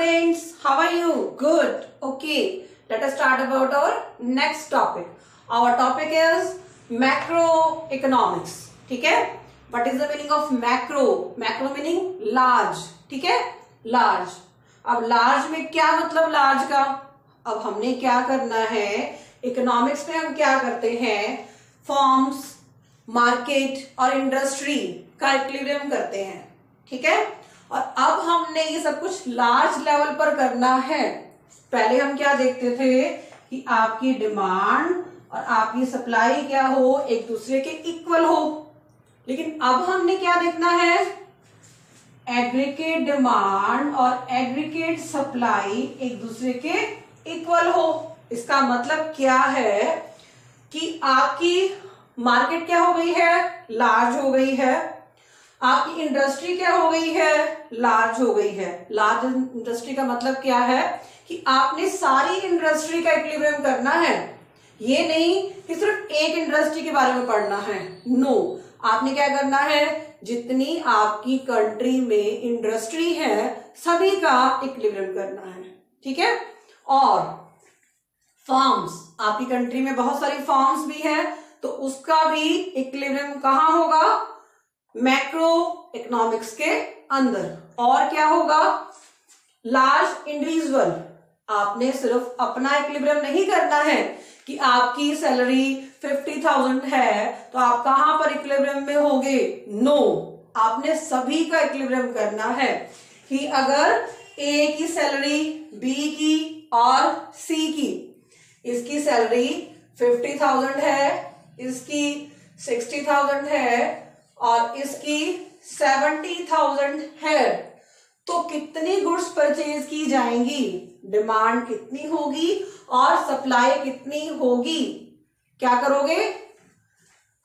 students, how are you? Good. Okay. Let us start about our next topic. Our topic is macroeconomics. ठीक है What is the meaning of macro? Macro meaning large. ठीक है Large. अब large में क्या मतलब large का अब हमने क्या करना है इकोनॉमिक्स में हम क्या करते हैं फॉर्म्स मार्केट और इंडस्ट्री का इक्विलिब्रियम करते हैं ठीक है और अब हमने ये सब कुछ लार्ज लेवल पर करना है। पहले हम क्या देखते थे कि आपकी डिमांड और आपकी सप्लाई क्या हो, एक दूसरे के इक्वल हो। लेकिन अब हमने क्या देखना है? एग्रीगेट डिमांड और एग्रीगेट सप्लाई एक दूसरे के इक्वल हो। इसका मतलब क्या है कि आपकी मार्केट क्या हो गई है? लार्ज हो गई है। आपकी इंडस्ट्री क्या हो गई है? लार्ज हो गई है। लार्ज इंडस्ट्री का मतलब क्या है? कि आपने सारी इंडस्ट्री का इक्विलिब्रियम करना है। ये नहीं कि सिर्फ़ एक इंडस्ट्री के बारे में पढ़ना है। नो no, आपने क्या करना है? जितनी आपकी कंट्री में इंडस्ट्री है सभी का इक्विलिब्रियम करना है। ठीक है? और फॉर्म्स आपकी कंट्री में बहुत सारी फॉर्म्स भी है तो उसका भी इक्विलिब्रियम कहाँ होगा? मैक्रो इकोनॉमिक्स के अंदर। और क्या होगा? लार्ज इंडिविजुअल आपने सिर्फ़ अपना इक्विलिब्रियम नहीं करना है कि आपकी सैलरी फिफ्टी थाउज़ेंड है तो आप कहाँ पर इक्विलिब्रियम में होगे? नो no, आपने सभी का इक्विलिब्रियम करना है कि अगर ए की सैलरी बी की और सी की इसकी सैलरी फिफ्टी थाउज़ेंड है इसकी सिक्सटी थाउज़ेंड है और इसकी सेवेंटी थाउज़ेंड है तो कितनी गुड्स परचेज की जाएँगी? डिमांड कितनी होगी और सप्लाई कितनी होगी? क्या करोगे?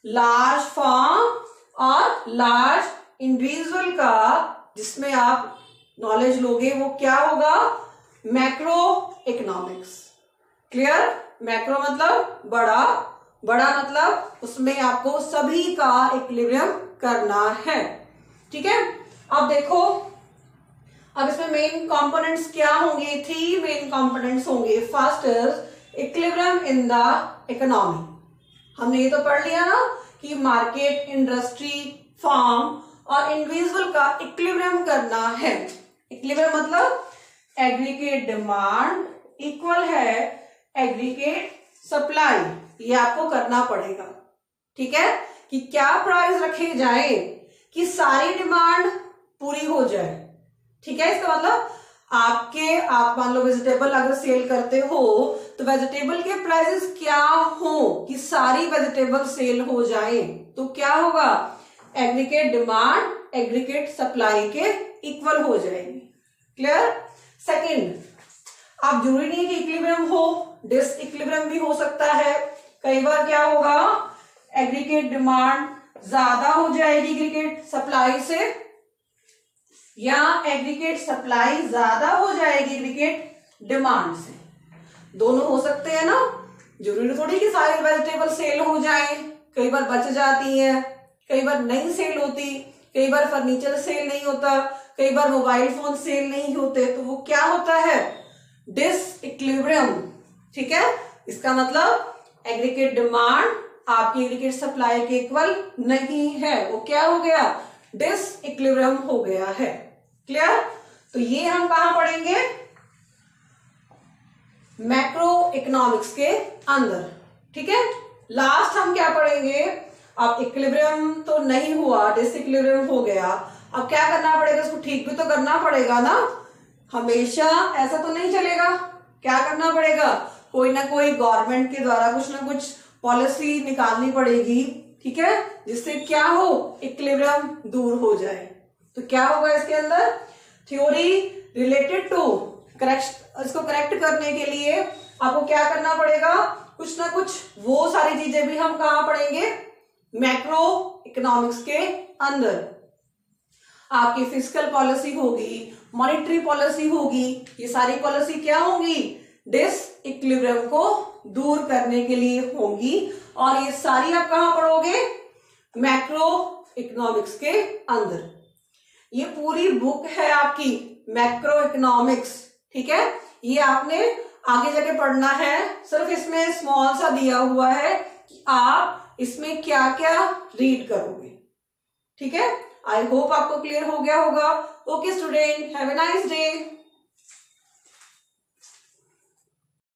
लार्ज फॉर्म और लार्ज इंडिविजुअल का, जिसमें आप नॉलेज लोगे, वो क्या होगा? मैक्रो इकोनॉमिक्स क्लियर मैक्रो मतलब बड़ा बड़ा मतलब उसमें आपको सभी का इक्विलिब्रियम करना है। ठीक है? अब देखो, अब इसमें मेन कंपोनेंट्स क्या होंगे? थ्री मेन कंपोनेंट्स होंगे। First is equilibrium in the economy हमने ये तो पढ़ लिया ना कि मार्केट इंडस्ट्री फार्म और इंडिविजुअल का इक्विलिब्रियम करना है। इक्विलिब्रियम मतलब एग्रीगेट डिमांड इक्वल है एग्रीगेट सप्लाई ये आपको करना पड़ेगा। ठीक है? कि क्या प्राइस रखे जाए कि सारी डिमांड पूरी हो जाए। ठीक है, इसका मतलब आपके, आप मान लो वेजिटेबल अगर सेल करते हो तो वेजिटेबल के प्राइसेस क्या हो कि सारी वेजिटेबल सेल हो जाए? तो क्या होगा? एग्रीगेट डिमांड एग्रीगेट सप्लाई के इक्वल हो जाएगी। क्लियर सेकंड आप ज़रूरी नहीं कि इक्विलिब्रियम हो डिस इक्विलिब्रियम भी हो सकता है। कई बार क्या होगा? एग्रीगेट डिमांड ज़्यादा हो जाएगी एग्रीगेट सप्लाई से, या एग्रीगेट सप्लाई ज़्यादा हो जाएगी एग्रीगेट डिमांड से? दोनों हो सकते हैं ना? ज़रूरी थोड़ी कि सारे वेजिटेबल सेल हो जाए। कई बार बच जाती है, कई बार नहीं सेल होती, कई बार फर्नीचर सेल नहीं होता, कई बार मोबाइल फ़ोन सेल नहीं होते तो वो क्या होता है? डिस इक्विलिब्रियम ठीक है? इसका मतलब एग्रीगेट डिमांड आपकी एग्रीगेट सप्लाई के इक्वल नहीं है, वो क्या हो गया? डिस इक्विलिब्रियम हो गया है। क्लियर तो ये हम कहा पढ़ेंगे? मैक्रो इकोनॉमिक्स के अंदर। ठीक है? लास्ट हम क्या पढ़ेंगे? अब इक्विलिब्रियम तो नहीं हुआ डिस इक्विलिब्रियम हो गया। अब क्या करना पड़ेगा? उसको ठीक भी तो करना पड़ेगा ना? हमेशा ऐसा तो नहीं चलेगा। क्या करना पड़ेगा? कोई ना कोई गवर्नमेंट के द्वारा कुछ ना कुछ पॉलिसी निकालनी पड़ेगी, ठीक है? जिससे क्या हो, इक्विलिब्रियम दूर हो जाए। तो क्या होगा इसके अंदर? थ्योरी रिलेटेड टू करेक्ट इसको करेक्ट करने के लिए आपको क्या करना पड़ेगा? कुछ ना कुछ वो सारी चीज़ें भी हम कहा पढ़ेंगे? मैक्रो इकोनॉमिक्स के अंदर। आपकी फ़िज़िकल पॉलिसी होगी मॉनिटरी पॉलिसी होगी, ये सारी पॉलिसी क्या होंगी? डिस इक्विलिब्रियम को दूर करने के लिए होंगी। और ये सारी आप कहा पढ़ोगे? मैक्रो इकोनॉमिक्स के अंदर। ये पूरी बुक है आपकी मैक्रो इकोनॉमिक्स ठीक है? ये आपने आगे जाके पढ़ना है। सिर्फ़ इसमें स्मॉल सा दिया हुआ है कि आप इसमें क्या क्या रीड करोगे। ठीक है? आई होप आपको क्लियर हो गया होगा। Okay student have a nice day